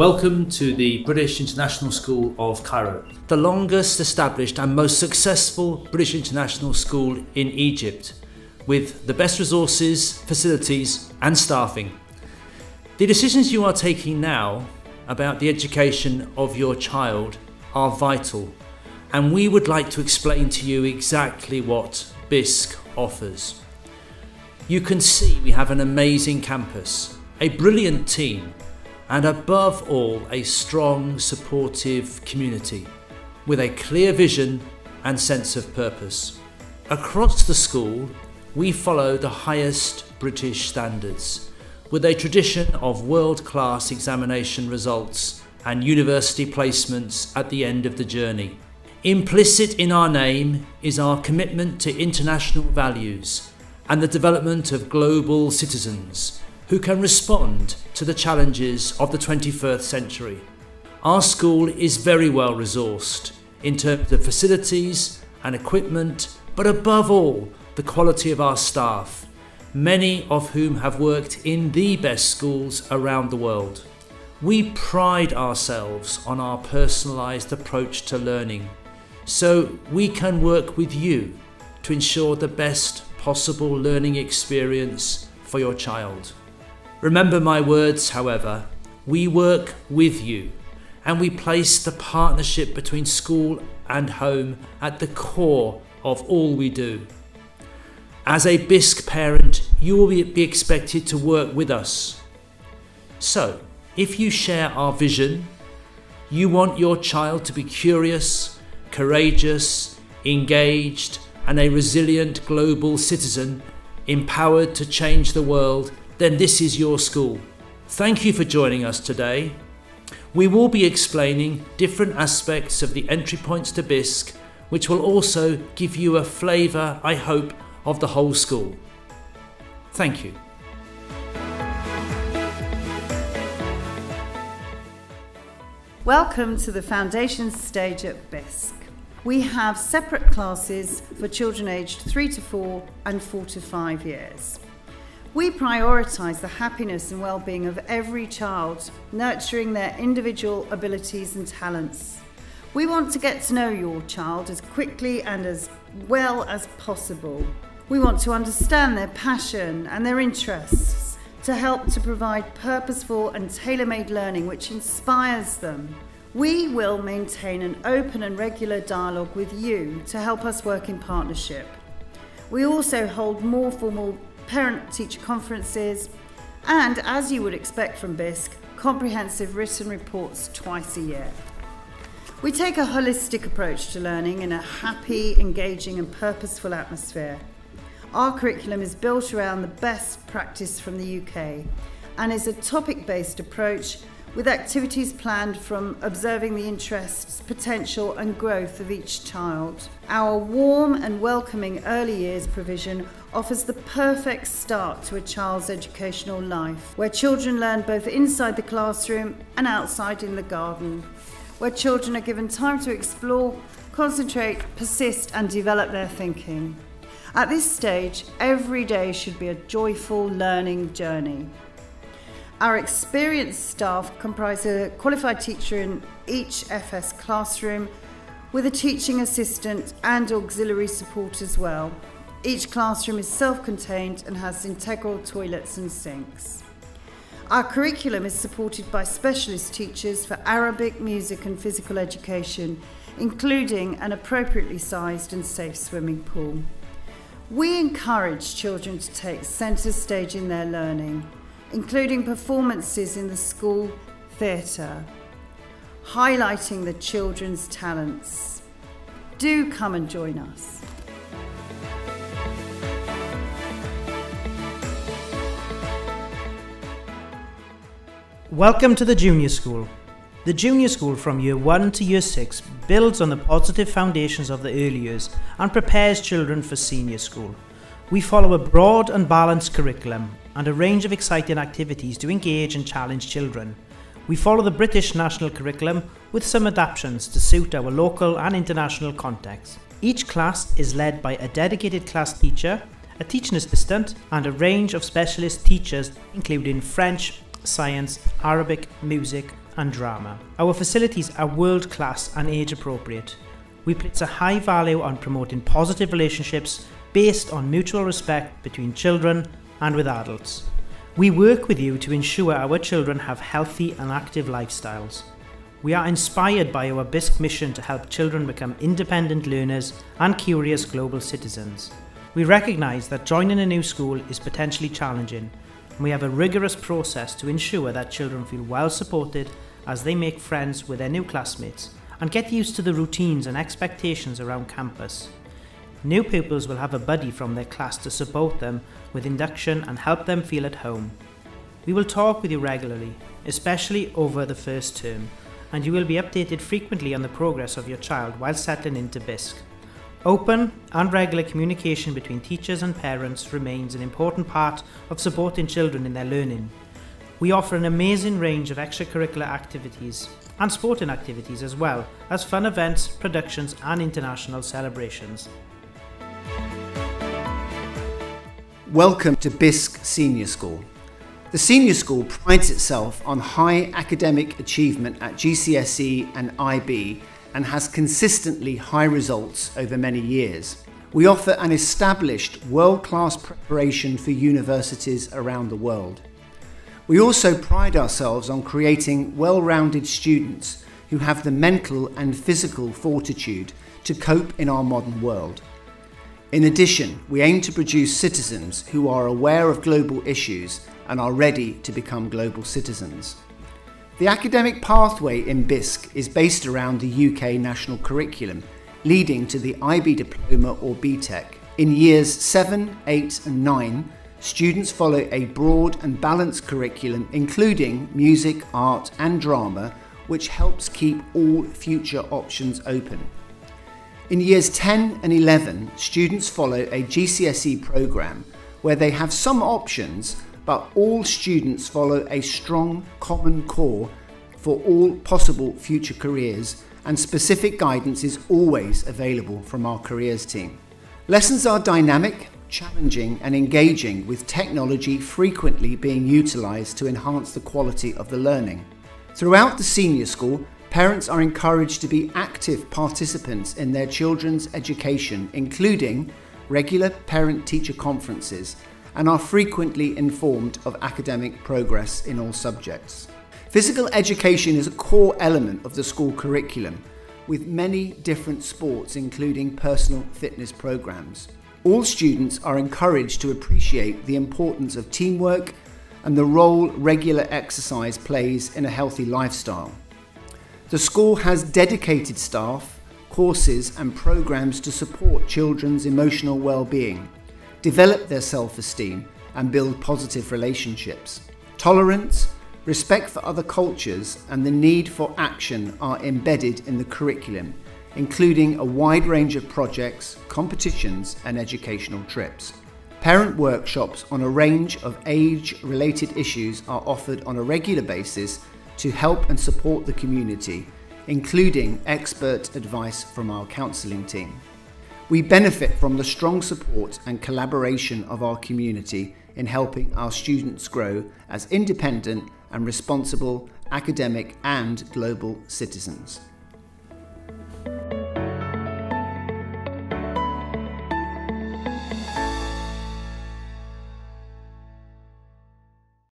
Welcome to the British International School of Cairo, the longest established and most successful British International School in Egypt, with the best resources, facilities, and staffing. The decisions you are taking now about the education of your child are vital, and we would like to explain to you exactly what BISC offers. You can see we have an amazing campus, a brilliant team, and above all, a strong, supportive community with a clear vision and sense of purpose. Across the school, we follow the highest British standards with a tradition of world class examination results and university placements at the end of the journey. Implicit in our name is our commitment to international values and the development of global citizens who can respond to the challenges of the 21st century. Our school is very well resourced in terms of facilities and equipment, but above all, the quality of our staff, many of whom have worked in the best schools around the world. We pride ourselves on our personalised approach to learning, so we can work with you to ensure the best possible learning experience for your child. Remember my words, however, we work with you and we place the partnership between school and home at the core of all we do. As a BISC parent, you will be expected to work with us. So, if you share our vision, you want your child to be curious, courageous, engaged, and a resilient global citizen, empowered to change the world then this is your school. Thank you for joining us today. We will be explaining different aspects of the entry points to BISC, which will also give you a flavour, I hope, of the whole school. Thank you. Welcome to the foundation stage at BISC. We have separate classes for children aged 3 to 4 and 4 to 5 years. We prioritise the happiness and well-being of every child, nurturing their individual abilities and talents. We want to get to know your child as quickly and as well as possible. We want to understand their passion and their interests to help to provide purposeful and tailor-made learning which inspires them. We will maintain an open and regular dialogue with you to help us work in partnership. We also hold more formal parent-teacher conferences, and as you would expect from BISC, comprehensive written reports twice a year. We take a holistic approach to learning in a happy, engaging and purposeful atmosphere. Our curriculum is built around the best practice from the UK and is a topic-based approach with activities planned from observing the interests, potential and growth of each child. Our warm and welcoming early years provision offers the perfect start to a child's educational life, where children learn both inside the classroom and outside in the garden, where children are given time to explore, concentrate, persist and develop their thinking. At this stage, every day should be a joyful learning journey. Our experienced staff comprise a qualified teacher in each FS classroom with a teaching assistant and auxiliary support as well. Each classroom is self-contained and has integral toilets and sinks. Our curriculum is supported by specialist teachers for Arabic, music and physical education, including an appropriately sized and safe swimming pool. We encourage children to take centre stage in their learning including performances in the school theatre, highlighting the children's talents. Do come and join us. Welcome to the Junior School. The Junior School from Year 1 to Year 6 builds on the positive foundations of the early years and prepares children for senior school. We follow a broad and balanced curriculum and a range of exciting activities to engage and challenge children. We follow the British national curriculum with some adaptations to suit our local and international context. Each class is led by a dedicated class teacher, a teaching assistant, and a range of specialist teachers including French, science, Arabic, music, and drama. Our facilities are world class and age appropriate. We place a high value on promoting positive relationships based on mutual respect between children and with adults. We work with you to ensure our children have healthy and active lifestyles. We are inspired by our BISC mission to help children become independent learners and curious global citizens. We recognise that joining a new school is potentially challenging, and we have a rigorous process to ensure that children feel well supported as they make friends with their new classmates and get used to the routines and expectations around campus. New pupils will have a buddy from their class to support them with induction and help them feel at home. We will talk with you regularly, especially over the first term, and you will be updated frequently on the progress of your child while settling into BISC. Open and regular communication between teachers and parents remains an important part of supporting children in their learning. We offer an amazing range of extracurricular activities and sporting activities as well as fun events, productions and international celebrations. Welcome to BISC Senior School. The senior school prides itself on high academic achievement at GCSE and IB and has consistently high results over many years. We offer an established world-class preparation for universities around the world. We also pride ourselves on creating well-rounded students who have the mental and physical fortitude to cope in our modern world. In addition, we aim to produce citizens who are aware of global issues and are ready to become global citizens. The academic pathway in BISC is based around the UK national curriculum, leading to the IB diploma or BTEC. In years 7, 8 and 9, students follow a broad and balanced curriculum including music, art and drama, which helps keep all future options open. In years 10 and 11, students follow a GCSE programme where they have some options but all students follow a strong common core for all possible future careers and specific guidance is always available from our careers team. Lessons are dynamic, challenging and engaging with technology frequently being utilised to enhance the quality of the learning. Throughout the senior school, parents are encouraged to be active participants in their children's education including regular parent-teacher conferences and are frequently informed of academic progress in all subjects. Physical education is a core element of the school curriculum, with many different sports including personal fitness programs. All students are encouraged to appreciate the importance of teamwork and the role regular exercise plays in a healthy lifestyle. The school has dedicated staff, courses and programs to support children's emotional well-being develop their self esteem, and build positive relationships. Tolerance, respect for other cultures, and the need for action are embedded in the curriculum, including a wide range of projects, competitions, and educational trips. Parent workshops on a range of age related issues are offered on a regular basis to help and support the community, including expert advice from our counselling team. We benefit from the strong support and collaboration of our community in helping our students grow as independent and responsible academic and global citizens.